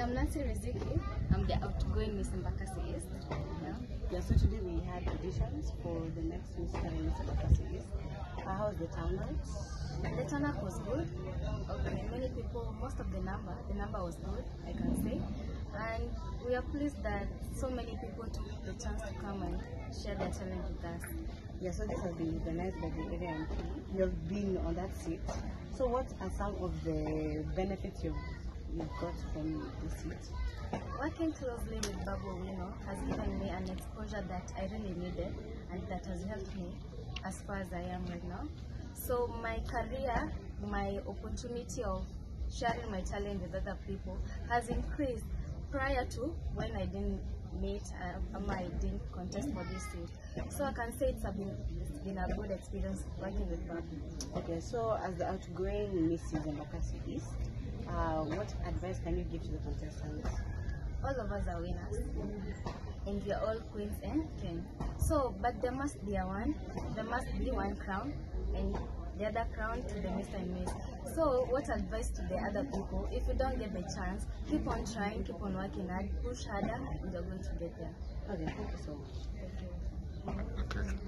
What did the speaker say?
Okay, I'm Nancy Riziki. I'm the outgoing Miss Embakasi East. Yeah. Yeah, so today we had auditions for the next Miss Talent Embakasi East. Uh, how's the turnout? The turnout was good. Okay, many people, most of the number, the number was good, I can say. And we are pleased that so many people took the chance to come and share their talent with us. Yeah, so this has been organized by the area MP. You have been on that seat. So what are some of the benefits you've, you've got from? Working closely with Babu Owino has given me an exposure that I really needed and that has helped me as far as I am right now. So my career, my opportunity of sharing my talent with other people has increased prior to when I didn't meet uh, um, I didn't contest for this seat. So I can say it's, a been, it's been a good experience working with Babu. Okay, so as the outgoing Mrs. Embakasi East, uh, what advice can you give to the contestants? all of us are winners and we are all queens and kings so but there must be a one there must be one crown and the other crown to the mr and miss so what advice to the other people if you don't get the chance keep on trying keep on working hard push harder and you're going to get there Okay, thank you so much. Thank you.